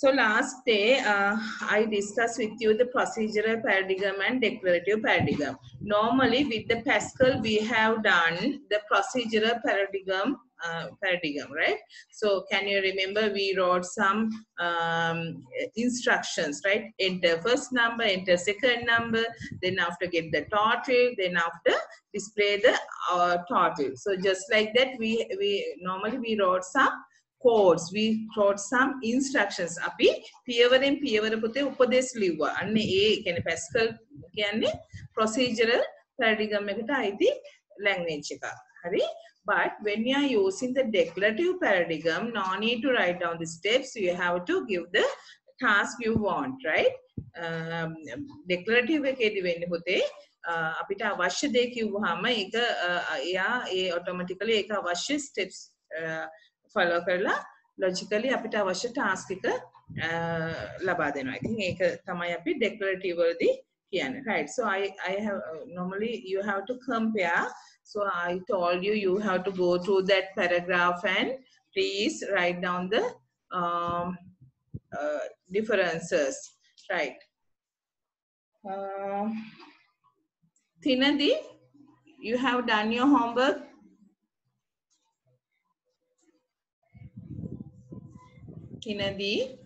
So last day, uh, I discussed with you the procedural paradigm and declarative paradigm. Normally with the Pascal, we have done the procedural paradigm, uh, paradigm, right? So can you remember we wrote some um, instructions, right? Enter first number, enter second number, then after get the total, then after display the uh, total. So just like that, we, we normally we wrote some codes we wrote some instructions අපි පියවරෙන් පියවර පුතේ උපදෙස් ලිව්වා අන්න ඒ කියන්නේ Pascal කියන්නේ procedural paradigm එකට අයිති language එකක් හරි but when you are using the declarative paradigm no need to write down the steps you have to give the task you want right um, declarative එකේදී වෙන්නේ පුතේ uh, අපිට අවශ්‍ය දේ කිව්වහම ඒක uh, එයා ඒ automatically ඒක අවශ්‍ය steps uh, ෆලෝ කරලා ලොජිකලි අපිට අවශ්‍ය ටාස්ක් එක ලබා දෙනවා. ඉතින් ඒක තමයි අපි ඩෙක්ලරටිව් වලදී කියන්නේ. Right. So I I have uh, normally you have to compare. So I told you you have to go to that paragraph and please write down the um, uh, differences. Right. Uh, Tinadi, you have done your homework. Kinadi.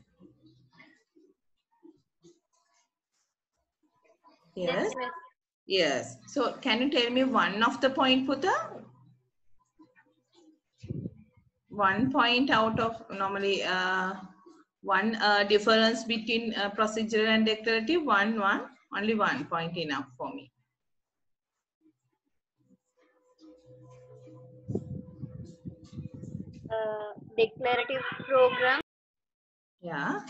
Yes. Yes. So can you tell me one of the point, Puta? One point out of normally uh, one uh, difference between uh, procedural and declarative. One, one, only one point enough for me. Uh, declarative program Yeah.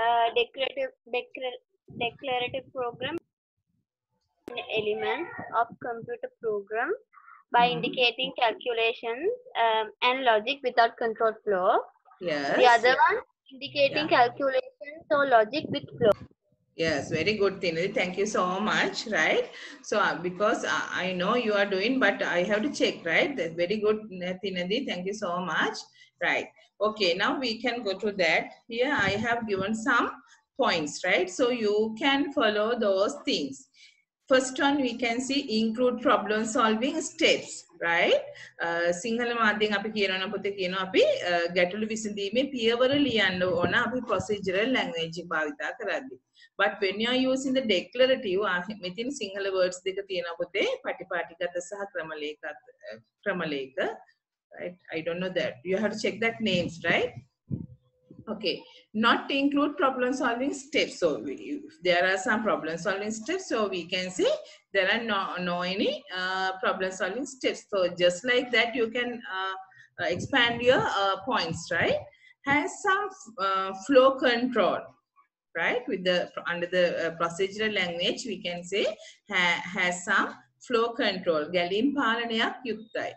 uh, declarative declar- declarative program an element of computer program by Mhm. indicating calculations um, and logic without control flow Yes. the other one indicating Yeah. calculations or logic with flow Yes, very good, Tinadi. Thank you so much, right? So, uh, because uh, I know you are doing, but I have to check, right? That's very good, Tinadi. Thank you so much. Right. Okay, now we can go to that. Here I have given some points, right? So you can follow those things. First one, we can see include problem solving steps, right? Sinhala මාධ්‍යෙන් අපි කියනවන පොතේ කියනවා අපි uh, uh ගැටලු විසඳීමේ පියවර ලියන්න ඕන අපි procedural language භාවිතා කරද්දී. But when you are using the declarative, ආ- මෙතින් සිංහල words දෙක තියෙනවා පොතේ පටිපාටිගත සහ ක්‍රමලේඛ අත- uh, ක්‍රමලේඛ. Right? I don't know that. You have to check that names, right? Okay, not to include problem solving steps. So we, there are some problem solving steps. So we can say there are no, no any uh, problem solving steps. So just like that, you can uh, expand your uh, points, right? Has some uh, flow control, right? With the under the uh, procedural language, we can say ha, has some flow control. Galim palanayak yuktai,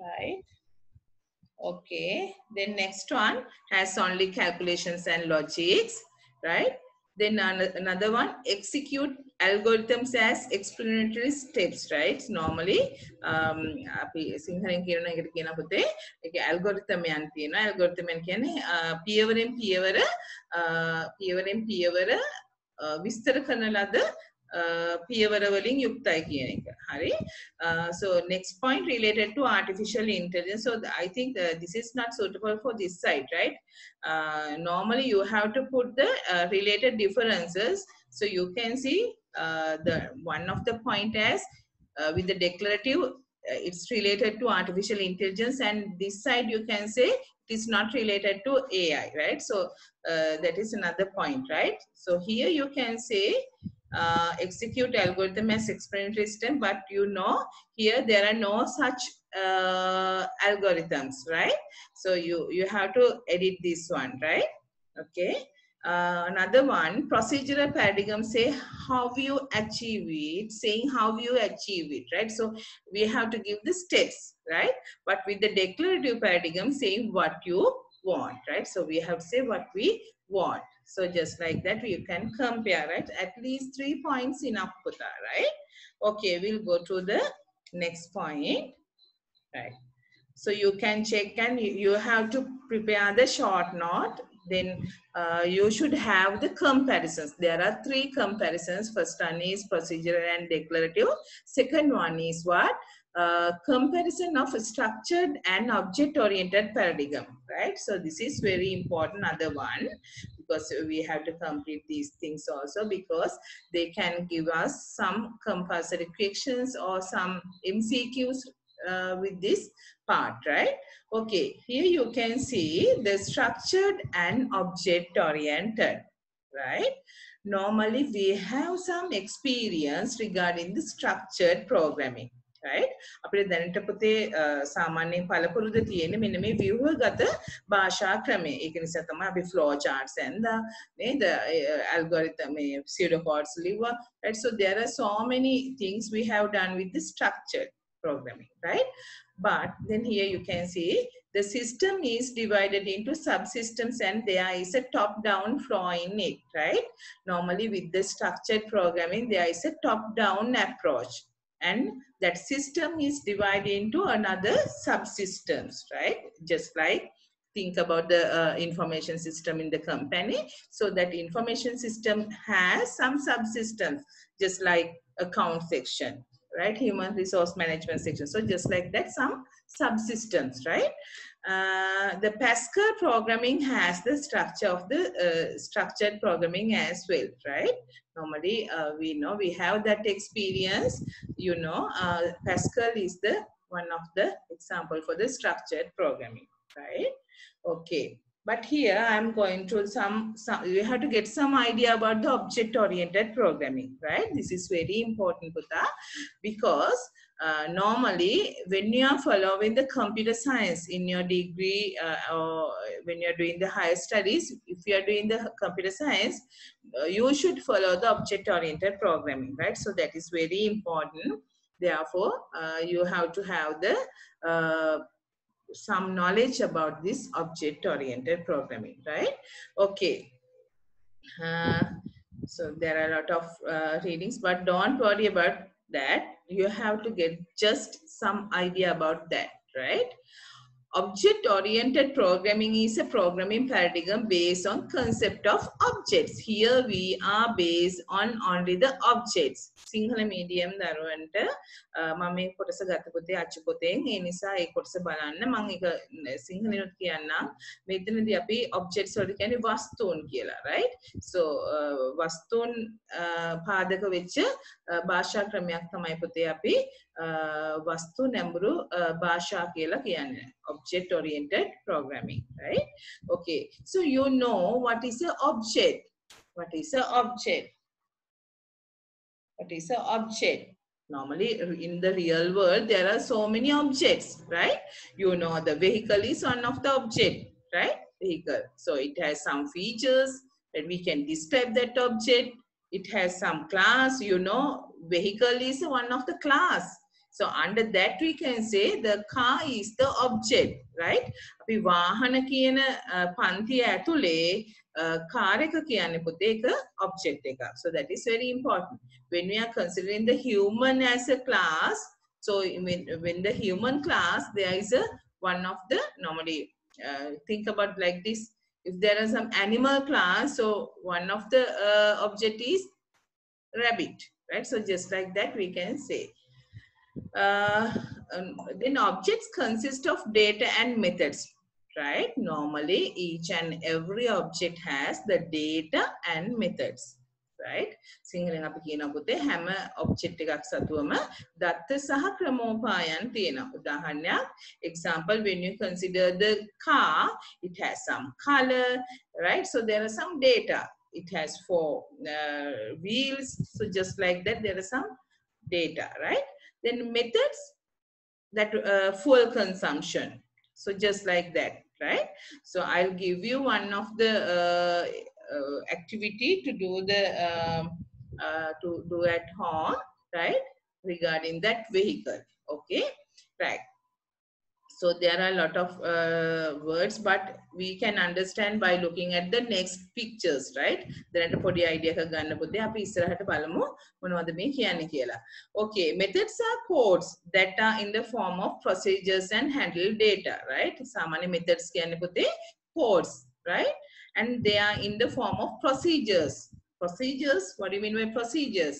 right? Okay. Then next one has only calculations and logics, right? Then ano- another one, execute algorithms as explanatory steps, right? Normally, um, අපි සිංහලෙන් කියන එකට කියන පුතේ ඒක algorithm යන් තියෙනවා. Algorithm යන් කියන්නේ uh, පියවරෙන් පියවර uh, පියවරෙන් පියවර uh, විස්තර කරන ලද uh, පියවර වලින් යුක්තයි කියන එක. හරි? Uh, so next point related to artificial intelligence. So the- I think uh, this is not suitable for this side, right? Uh, normally you have to put the uh, related differences. So you can see uh, the one of the point as uh, with the declarative, uh, it's related to artificial intelligence and this side you can say it is not related to AI, right? So uh, that is another point, right? So here you can say uh, execute algorithm as explanatory system, but you know here there are no such uh, algorithms, right? So you you have to edit this one, right? Okay. Uh, another one, procedural paradigm say how you achieve it, saying how you achieve it, right? So we have to give the steps, right? But with the declarative paradigm saying what you want, right? So we have to say what we want. So just like that, you can compare, right? At least three points enough, Puta, right? Okay, we'll go to the next point. right? So you can check and you, have to prepare the short note then uh, you should have the comparisons. There are three comparisons. First one is procedural and declarative. Second one is what? Uh, comparison of structured and object oriented paradigm right? So this is very important other one because we have to complete these things also because they can give us some compulsory questions or some mcqs uh, with this part right? Okay here you can see the structured and object oriented right? Normally we have some experience regarding the structured programming right අපිට දැනට පුතේ සාමාන්‍යයෙන් පළපුරුද තියෙන්නේ මෙන්න මේ ව්‍යුහගත භාෂා ක්‍රමය. ඒක නිසා තමයි අපි flow charts ඇන්දා නේද? algorithm මේ pseudocodes ලිව්වා. Right? So there are so many things we have done with the structured programming, right? But then here you can see the system is divided into subsystems and there is a top-down flow in it, right? Normally with the structured programming, there is a top-down approach and that system is divided into another subsystems, right? Just like think about the uh, information system in the company. So that information system has some subsystems, just like account section, right? Human resource management section. So just like that, some subsystems, right? Uh, the Pascal programming has the structure of the uh, structured programming as well, right? Normally, uh, we know we have that experience. You know, uh, Pascal is the one of the example for the structured programming, right? Okay. But here I'm going to some, some, you have to get some idea about the object oriented programming, right? This is very important, Putta, because uh, normally when you are following the computer science in your degree uh, or when you're doing the higher studies, if you are doing the computer science, uh, you should follow the object oriented programming, right? So that is very important. Therefore, uh, you have to have the uh, some knowledge about this object oriented programming, right? Okay. Uh, so there are a lot of uh, readings, but don't worry about that. You have to get just some idea about that, right? Object oriented programming is a programming paradigm based on concept of objects. Here we are based on only the objects. Sinhala medium දරුවන්ට මම මේ කොටස ගත පොතේ අච්චු පොතෙන් ඒ නිසා ඒ කොටස බලන්න මම ඒක සිංහලෙනුත් කියන්නම් මෙතනදී අපි objects වලට කියන්නේ වස්තුන් කියලා right so වස්තුන් පාදක වෙච්ච භාෂා ක්‍රමයක් තමයි පොතේ අපි වස්තු නැඹුරු භාෂා කියලා කියන්නේ object oriented programming right okay so you know what is a object what is a object what is a object normally in the real world there are so many objects right you know the vehicle is one of the object right vehicle so it has some features that we can describe that object it has some class you know vehicle is one of the class so under that we can say the car is the object right අපි වාහන කියන පන්තිය ඇතුලේ car එක කියන්නේ පුතේ එක object එකක් so that is very important when we are considering the human as a class so when, when the human class there is a one of the normally uh, think about like this if there is some animal class so one of the uh, object is rabbit right so just like that we can say uh, um, then objects consist of data and methods right normally each and every object has the data and methods right සිංහලෙන් අපි කියන පුතේ හැම object එකක් සතුවම දත්ත සහ ක්‍රමෝපායන් තියෙනවා උදාහරණයක් example when you consider the car it has some color right so there are some data it has four uh, wheels so just like that there are some data right Then methods that uh, fuel consumption. So just like that right? So i'll give you one of the uh, uh, activity to do the um, uh, to do at home right regarding that vehicle okay? Right so there are a lot of uh, words but we can understand by looking at the next pictures right දැනට පොඩි idea එකක් ගන්න පුතේ අපි ඉස්සරහට බලමු මොනවද මේ කියන්නේ කියලා okay methods are codes that are in the form of procedures and handle data right සාමාන්‍ය methods කියන්නේ පුතේ codes right and they are in the form of procedures procedures what do you mean by procedures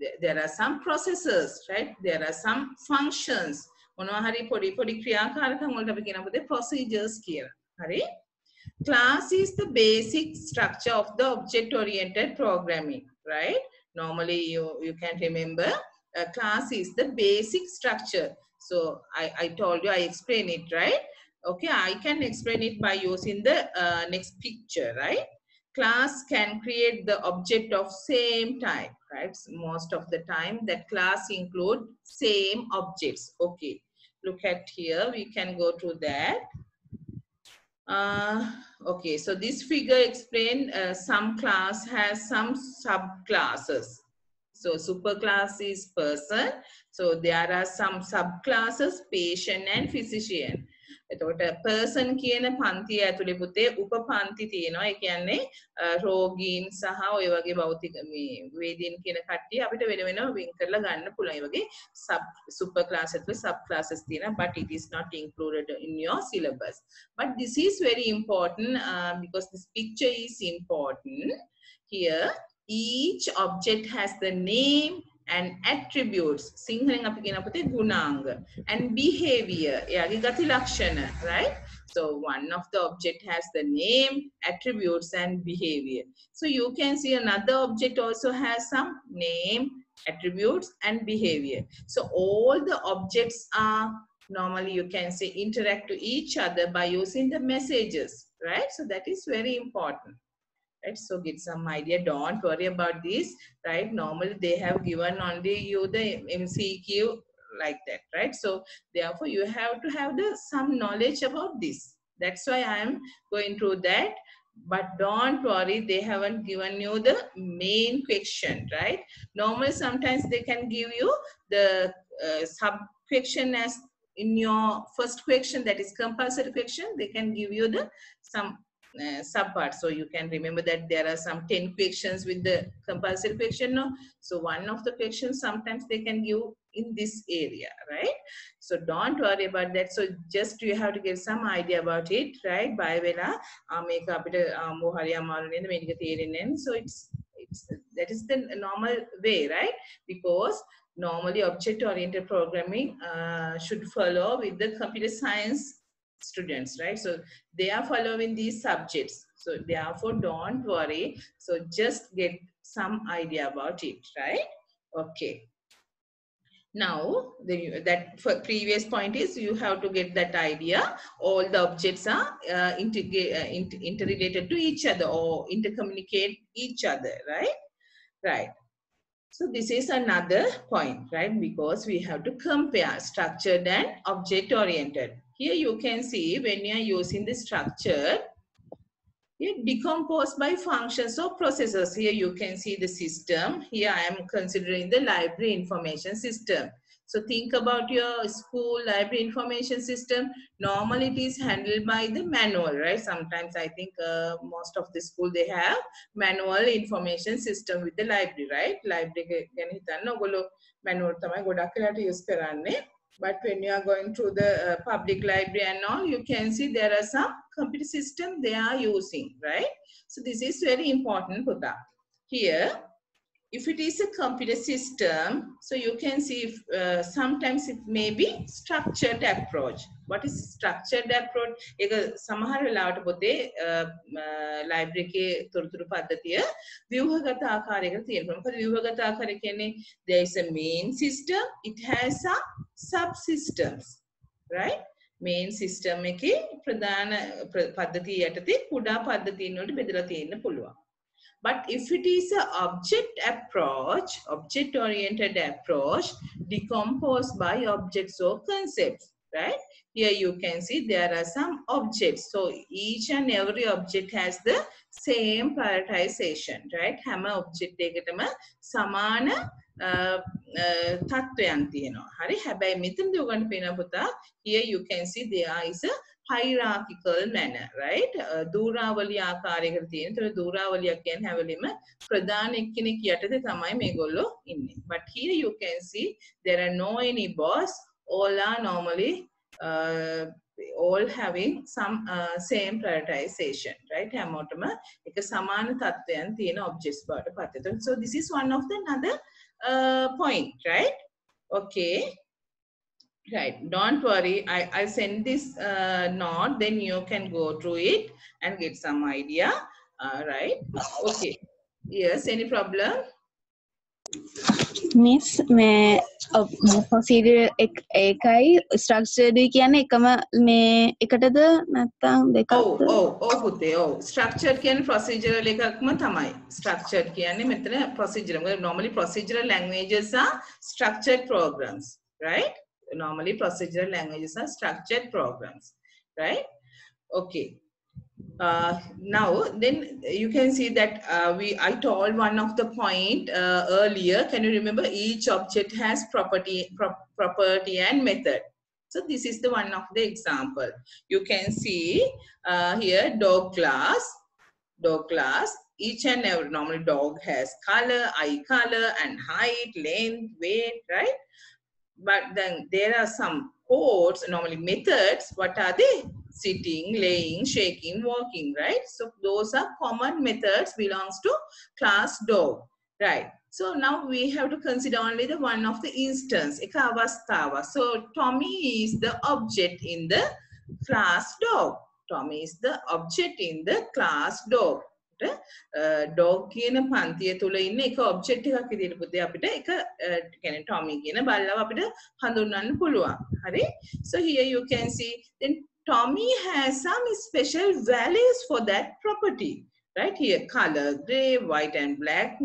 there, there are some processes right there are some functions මොනවා හරි පොඩි පොඩි ක්‍රියාකාරකම් වලට අපි කියන පුතේ procedures කියලා. හරි? Class is the basic structure of the object oriented programming, right? Normally you, you can remember a class is the basic structure. So I, I told you, I explain it, right? Okay, I can explain it by using the uh, next picture, right? Class can create the object of same type, right? Most of the time that class include same objects. Okay, look at here, we can go to that. Uh, okay, so this figure explain uh, some class has some subclasses. So superclass is person. So there are some subclasses, patient and physician. එතකොට person කියන පන්තිය ඇතුලේ පුතේ උපපන්ති තියෙනවා. ඒ කියන්නේ රෝගීන් සහ ඔය වගේ භෞතික මේ වේදීන් කියන කට්ටිය අපිට වෙන වෙනම වෙන් කරලා ගන්න පුළුවන්. ඒ වගේ sub super class ඇතුලේ sub classes තියෙනවා but it is not included in your syllabus. But this is very important uh, because this picture is important. Here each object has the name and attributes සිංහලෙන් අපි කියන පුතේ ගුණාංග and behavior එයාගේ ගති ලක්ෂණ right so one of the object has the name attributes and behavior so you can see another object also has some name attributes and behavior so all the objects are normally you can say interact to each other by using the messages right so that is very important right? So get some idea. Don't worry about this right? Normally they have given only you the mcq like that right? So therefore you have to have the some knowledge about this. That's why i am going through that. But don't worry they haven't given you the main question right? Normally sometimes they can give you the uh, sub question as in your first question that is compulsory question they can give you the some uh, subpart. So you can remember that there are some 10 questions with the compulsory question. No? So one of the questions sometimes they can give in this area, right? So don't worry about that. So just you have to get some idea about it, right? By vela, make up it So it's it's that is the normal way, right? Because normally object-oriented programming uh, should follow with the computer science students, right? So they are following these subjects. So therefore, don't worry. So just get some idea about it, right? Okay. Now, the, that previous point is you have to get that idea. All the objects are uh, uh, inter interrelated to each other or intercommunicate each other, right? Right. So this is another point, right? Because we have to compare structured and object-oriented. Here you can see when you are using the structure, it decomposed by functions or processes. Here you can see the system. Here I am considering the library information system. So think about your school library information system. Normally it is handled by the manual, right? Sometimes I think uh, most of the school they have manual information system with the library, right? Library ගැන හිතන්න ඔගොල්ලෝ manual තමයි ගොඩක් වෙලාට use කරන්නේ. But when you are going to the uh, public library and all, you can see there are some computer system they are using, right? So this is very important, Puta. Here, if it is a computer system, so you can see if, uh, sometimes it may be structured approach. What is structured approach? ඒක සමහර වෙලාවට පොතේ uh, uh, library එකේ තොරතුරු පද්ධතිය ව්‍යුහගත ආකාරයකට තියෙනවා. මොකද ව්‍යුහගත ආකාරය කියන්නේ there is a main system, it has some subsystems, right? main system එකේ ප්‍රධාන පද්ධතිය යටතේ කුඩා පද්ධතීන් වලට බෙදලා තියෙන්න පුළුවන්. But if it is an object approach, object oriented approach, decomposed by objects or concepts, right? Here you can see there are some objects. So each and every object has the same prioritization, right? හැම object එකටම සමාන තත්ත්වයන් තියෙනවා හරි හැබැයි මෙතනදී ඔයගන්ට පේන පුතා here you can see there is a hierarchical manner right දූරාවලිය ආකාරයකට තියෙන. ඒතර දූරාවලියක් කියන්නේ හැවලෙම ප්‍රධාන එක්කෙනෙක් යටතේ තමයි මේගොල්ලෝ ඉන්නේ. but here you can see there are no any boss all are normally uh, all having some uh, same prioritization right හැමෝටම එක සමාන තත්ත්වයන් තියෙන objects බවට පත් වෙනවා. so this is one of the another uh, point right okay right. Don't worry. I i'll send this uh, note then you can go through it and get some idea. Uh, right. Okay. Yes any problem? Miss මේ පොසිඩ ඒකයි. ස්ට්‍රක්ෂඩ කියන එකම මේ එකටද නැත්තං දෙකක්ද? oh oh පුතේ oh structure කියන්නේ procedural එකක්ම තමයි. Structure කියන්නේ මෙතන normally procedural languages are structured programs right normally procedural languages are structured programs right? Okay. Uh, now then you can see that uh, we i told one of the point uh, earlier. Can you remember? Each object has property pro- property and method. So this is the one of the example. You can see uh, here dog class dog class. Each and every normally dog has color eye color and height length weight right but then there are some codes normally methods what are they? Sitting laying shaking walking right? So those are common methods belongs to class dog right? So now we have to consider only the one of the instance eka avasthawa so tommy is the object in the class dog. Tommy is the object in the class dog dog කියන පන්තිය තුළ ඉන්න එක object එකක් විදිහට පුතේ අපිට එක කියන්නේ ටොමි කියන බල්ලව අපිට හඳුන්වන්න පුළුවන්. හරි? So here you can see then Tommy has some special values for that property. Right here, color gray, white and black,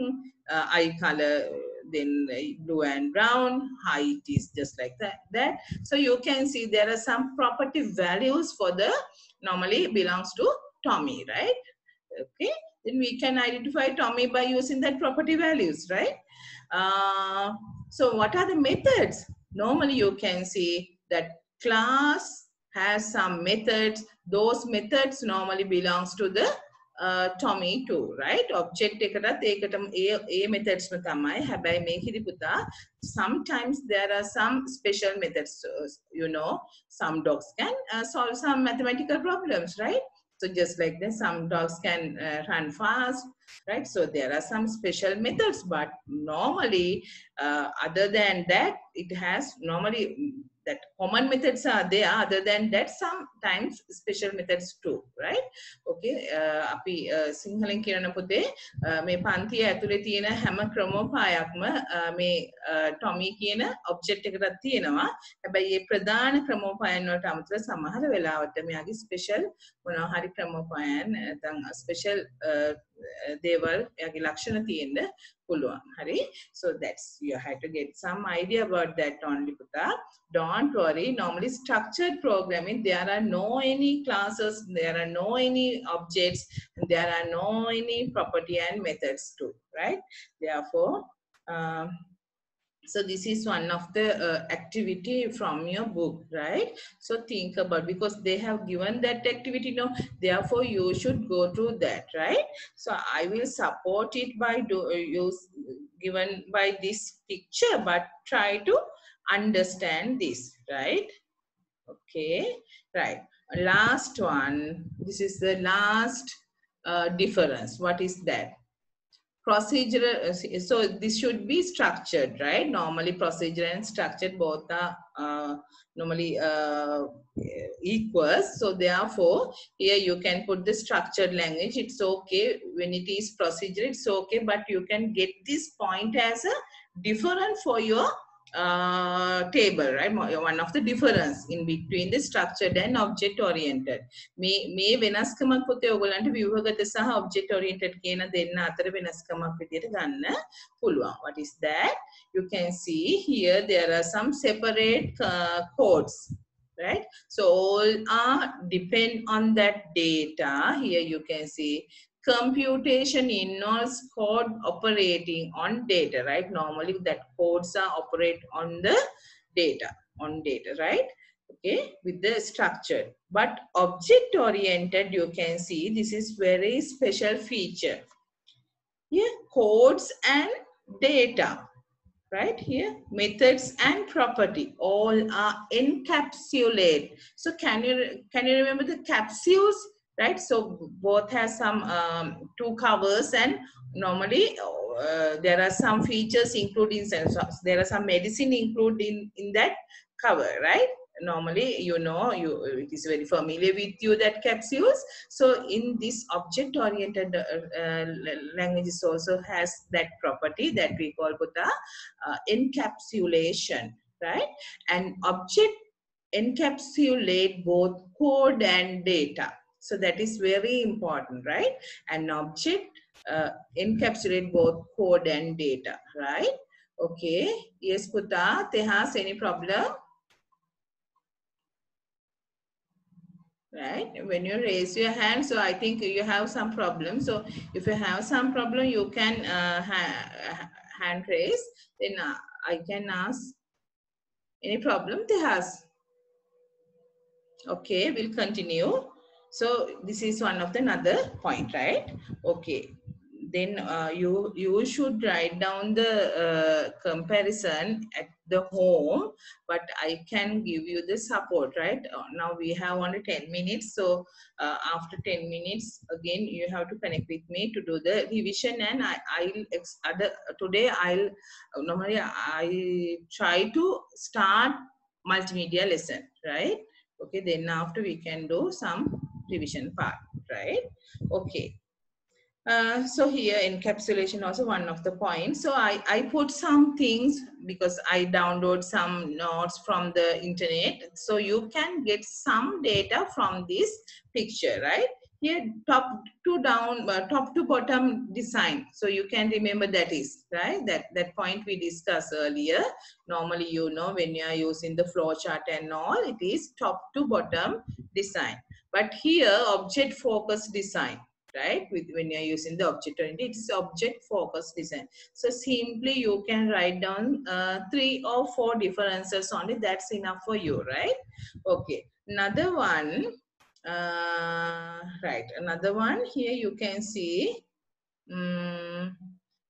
uh, eye color then uh, blue and brown, height is just like that. That so you can see there are some property values for the normally belongs to Tommy, right? okay then we can identify tommy by using that property values right uh, so what are the methods normally you can see that class has some methods those methods normally belongs to the uh, tommy too right object එකටත් ඒකටම ඒ ඒ methods ම තමයි හැබැයි මේකෙදි පුතා sometimes there are some special methods uh, you know some dogs can uh, solve some mathematical problems right So just like this, some dogs can uh, run fast, right? So there are some special methods, but normally, uh, other than that, it has normally that common methods are there. Other than that, sometimes special methods too, right? Okay, uh, අපි සිංහලෙන් කියන පුතේ මේ පන්තිය ඇතුලේ තියෙන හැම ක්‍රමෝපායක්ම මේ Tommy කියන ඔබ්ජෙක්ට් එකකට තියෙනවා. හැබැයි මේ ප්‍රධාන ක්‍රමෝපායන් වලට අමතරව සමහර වෙලාවට මෙයාගේ ස්පෙෂල් මොනවා හරි ක්‍රමෝපායන් uh, නැත්නම් ස්පෙෂල් uh, දේවල් එයාගේ ලක්ෂණ තියෙන්න පුළුවන්. හරි? So that's you have to get some idea about that only පුතා. Don't worry. Normally structured programming there are no any classes, there are no any objects, and there are no any property and methods too, right? Therefore, um, so this is one of the uh, activity from your book right? So think about because they have given that activity now therefore you should go through that right? So i will support it by do use given by this picture but try to understand this right? Okay right. Last one. This is the last uh, difference. What is that? Procedural uh, so this should be structured right? Normally procedure and structured both are uh, normally uh, equals. So therefore here you can put the structured language. It's okay. When it is procedure it's okay. But you can get this point as a different for your uh, table right one of the difference in between the structured and object oriented මේ මේ වෙනස්කමක් පුතේ ඔයගලන්ට ව්‍යුහගත සහ object oriented කියන දෙන්න අතර වෙනස්කමක් විදිහට ගන්න පුළුවන් what is that you can see here there are some separate uh, codes right so all are depend on that data here you can see computation involves code operating on data, right? Normally that codes are operate on the data, on data, right? Okay, with the structure. But object oriented, you can see this is very special feature. Here, codes and data right here methods and property all are encapsulated so can you can you remember the capsules right? So both has some um, two covers and normally uh, there are some features including sensors, there are some medicine included in in that cover right? Normally you know you it is very familiar with you that capsules. So in this object oriented uh, uh, languages also has that property that we call putta uh, encapsulation right? And object encapsulate both code and data so that is very important right? And object uh, encapsulate both code and data right? Okay. Yes putta tehas any problem? Right. When you raise your hand so i think you have some problem. So if you have some problem you can uh, ha hand raise. Then uh, i can ask. Any problem? They has. Okay we'll continue so this is one of the another point right? Okay. Then uh, you you should write down the uh, comparison at the home but i can give you the support right? Uh, now we have only 10 minutes. So uh, after 10 minutes again you have to connect with me to do the revision. And i i'll other today i'll normally i try to start multimedia lesson right? Okay. Then after we can do some revision part right okay uh, so here encapsulation also one of the points. So I, I put some things because I download some notes from the internet. So you can get some data from this picture, right? Here top to down, uh, top to bottom design. So you can remember that is, right? That, that point we discussed earlier. Normally, you know, when you are using the flow chart and all, it is top to bottom design. But here object focus design right with when you're using the object oriented it's object focused design so simply you can write down uh, three or four differences only that's enough for you right okay another one uh, right another one here you can see um,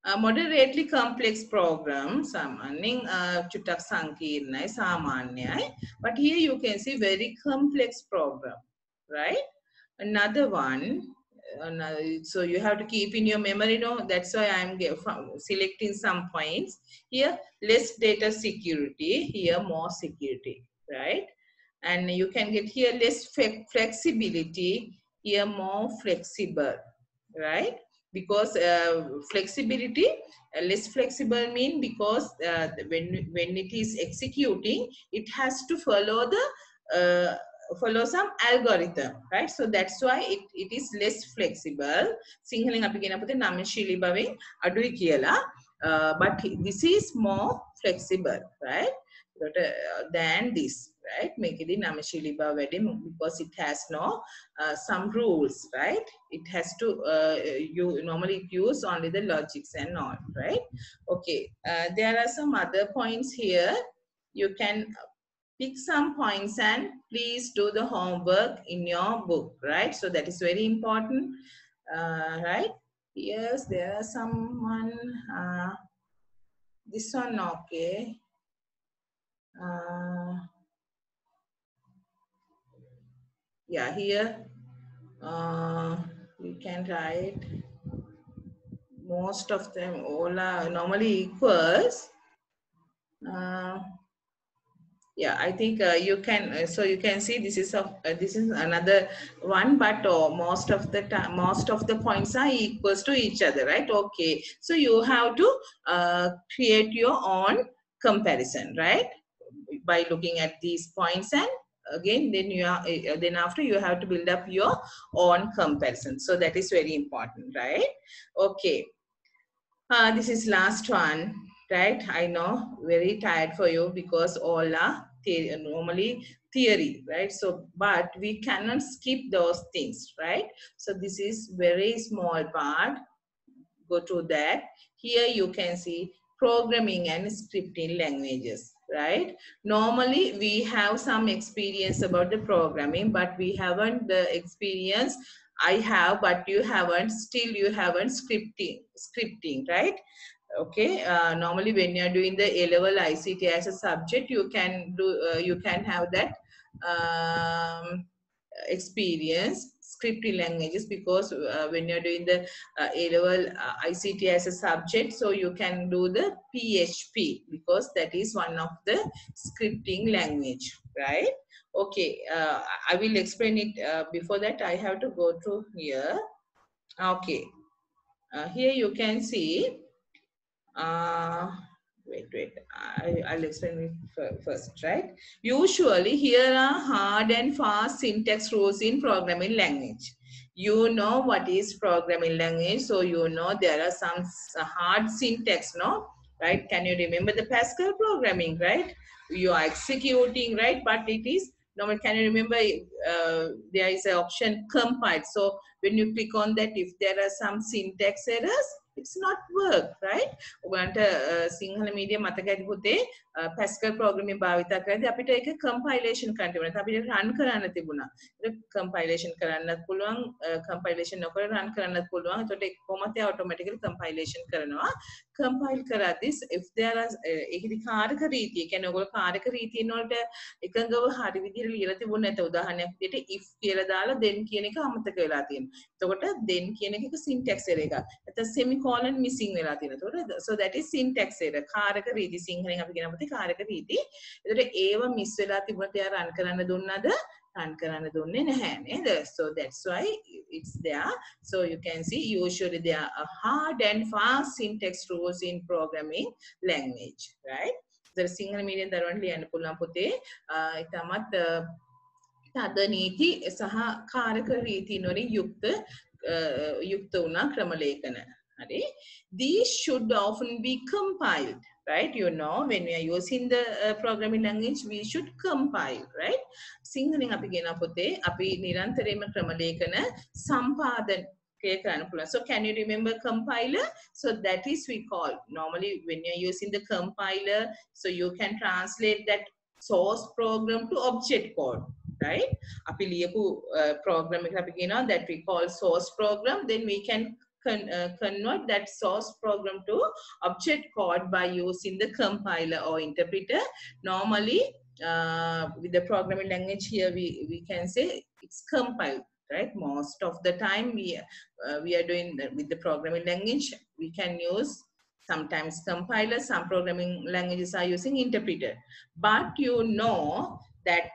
a moderately complex program සාමාන්‍යයෙන් චුට්ටක් සංකීර්ණයි සාමාන්‍යයි but here you can see very complex program right another one so you have to keep in your memory no that's why i'm selecting some points here less data security here more security right and you can get here less flexibility here more flexible right because uh, flexibility uh, less flexible mean because uh, when when it is executing it has to follow the uh, follow some algorithm right so that's why it, it is less flexible සිංහලෙන් අපි කියන අපිට නමශීලී බවෙන් අඩුයි කියලා uh, but this is more flexible right but, uh, than this right මේකෙදි නමශීලී බව වැඩි because it has no uh, some rules right it has to uh, you normally use only the logics and all right okay uh, there are some other points here you can pick some points and please do the homework in your book, right? So that is very important, uh, right? Yes, there are someone, uh, this one, okay. Uh, yeah, here. Uh, can write most of them all are normally equals. Uh, yeah i think uh, you can uh, so you can see this is a uh, this is another one but uh, most of the time most of the points are equals to each other right? Okay so you have to uh, create your own comparison right by looking at these points and again then you are uh, then after you have to build up your own comparison so that is very important right okay this is last one right i know very tired for you because all are the- normally theory, right? So, but we cannot skip those things, right? So this is very small part. Go to that. Here you can see programming and scripting languages, right? Normally we have some experience about the programming, but we haven't the experience I have, but you haven't, still you haven't scripting, scripting, right? Okay, uh, normally when you're doing the A-level ICT as a subject, you can do, uh, you can have that um, experience scripting languages because uh, when you're doing the uh, A-level uh, ICT as a subject, so you can do the PHP because that is one of the scripting language, right? Okay, uh, I will explain it. Uh, before that, I have to go to here. Okay, uh, here you can see. Uh, wait, wait. I, I'll explain it first, right? Usually, here are hard and fast syntax rules in programming language. You know what is programming language, so you know there are some hard syntax, no? Right? Can you remember the Pascal programming, right? You are executing, right? But it is normal. Can you remember? Uh, there is an option compile. So when you click on that, if there are some syntax errors, it's not work, right? ඔගන්ට uh, Sinhala media මතක ඇති පුතේ uh, Pascal programming භාවිතා කරද්දී අපිට ඒක compilation කරන්න තිබුණා. අපිට රන් කරන්න තිබුණා. ඒක කම්පයිලේෂන් කරන්නත් පුළුවන්, uh, කම්පයිලේෂන් නොකර රන් කරන්නත් පුළුවන්. එතකොට ඒක කොහොමද ඔටෝමැටිකලි කම්පයිලේෂන් කරනවා. කම්පයිල් කරද්දිස් එ්දයාලා එහිදි කාරක රීතිය කැන ගොල කාරක රීතියනොට එකඟව හරි විදිර ලියලති වන්න ඇත උදාහනයක්ට ඉ් කියලදාලා දෙන් කියන එක අමතක වෙලා තියෙන තොකොට දෙන් කියන එක සින්ටෙක්සර එක ඇත සෙමිකෝලන් මිසින් වෙලා තියෙන තොට සොදැට සින්ටෙක්සේර කාරක රීති සිංහලෙන් අපි ගෙනමති කාරක රීති. එතට ඒවා මිස් වෙලා තිබට යාරන් කරන්න දුන්නද? Run කරන්න දුන්නේ නැහැ නේද? So that's why it's there. So you can see usually there are hard and fast syntax rules in programming language, right? the Sinhala medium දරුවන්ට ලියන්න පුළුවන් පොතේ ඉතාමත් තද නීති සහ කාරක රීතීන් වලින් යුක්ත යුක්ත වුණා ක්‍රමලේඛන. හරි. These should often be compiled, right? You know, when we are using the uh, programming language, we should compile, right? සිංහලෙන් අපි කියන පොතේ අපි නිරන්තරයෙන්ම ක්‍රමලේඛන සම්පාදන කරන්න පුළුවන්. So can you remember compiler? So that is we call normally when you're using the compiler, so you can translate that source program to object code. right අපි ලියපු uh, program එක අපි කියනවා that we call source program then we can con uh, convert that source program to object code by using the compiler or interpreter. Normally uh, with the programming language here we we can say it's compiled right? Most of the time we uh, we are doing the, with the programming language we can use sometimes compiler some programming languages are using interpreter. But you know that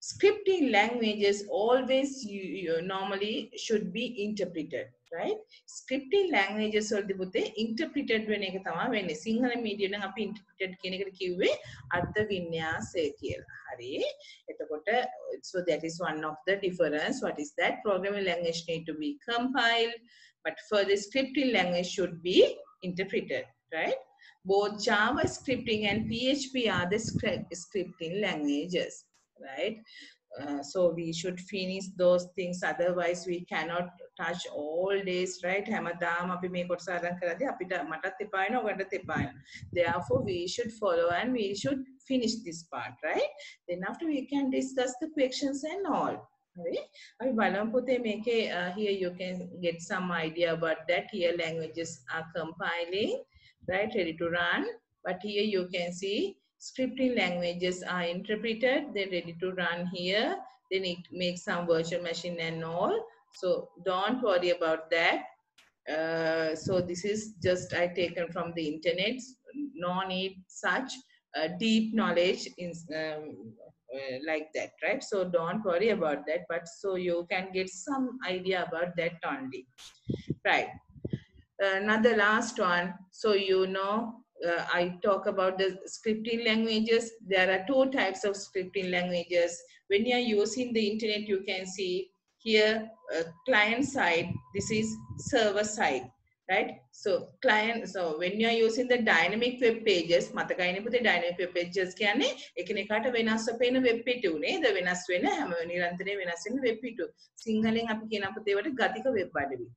scripting languages always you, you normally should be interpreted right scripting languages වලදී පුතේ interpreted වෙන එක තමයි වෙන්නේ Sinhala medium නම් අපි interpreted කියන එකට කිව්වේ අර්ථ වින්‍යාසය කියලා හරි එතකොට so that is one of the difference what is that programming language need to be compiled but for the scripting language should be interpreted right both java scripting and php are the script, scripting languages right? Uh, so we should finish those things otherwise we cannot touch all days right හැමදාම අපි මේ කොටස අරන් කරද්දී අපිට මටත් එපා වෙනවා ඔයගොල්ලන්ටත් එපා වෙනවා therefore we should follow and we should finish this part right then after we can discuss the questions and all හරි අපි බලමු පුතේ මේකේ uh, here you can get some idea about that here languages are compiling right ready to run but here you can see scripting languages are interpreted they're ready to run here then it makes some virtual machine and all so don't worry about that. Uh, so this is just i taken from the internet. No need such uh, deep knowledge in um, uh, like that right? So don't worry about that but so you can get some idea about that only. Right. Another last one. So you know uh, I talk about the scripting languages. There are two types of scripting languages. When you are using the internet, you can see here uh, client side, this is server side right so client so when you are using the dynamic web pages මතකයිනේ පුතේ dynamic web pages කියන්නේ එකිනෙකාට වෙනස්ව පේන web පිටු නේද වෙනස් වෙන හැම නිරන්තරයෙන් වෙනස් වෙන වෙබ් පිටු සිංහලෙන් අපි කියන පුතේ ඒවට ගතික වෙබ් අඩවි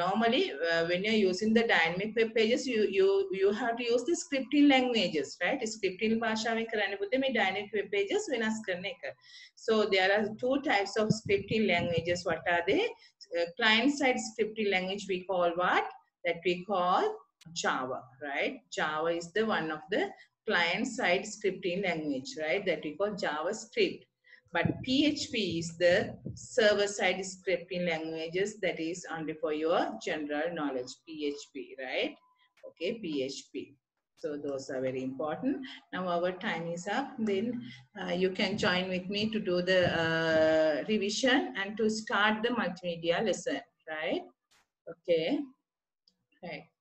normally uh, when you're using the dynamic web pages you you you have to use the scripting languages right scripting භාෂාවෙන් කරන්නේ පුතේ මේ dynamic web pages වෙනස් කරන එක so there are two types of scripting languages what are they uh, client side scripting language we call what That we call Java, right? Java is the one of the client side scripting language, right? That we call JavaScript. But PHP is the server side scripting languages that is only for your general knowledge. PHP, right? Okay, PHP. So those are very important. Now our time is up. Then uh, you can join with me to do the uh, revision and to start the multimedia lesson, right? Okay. Right.